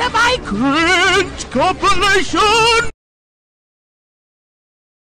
The My Cringe Compilation!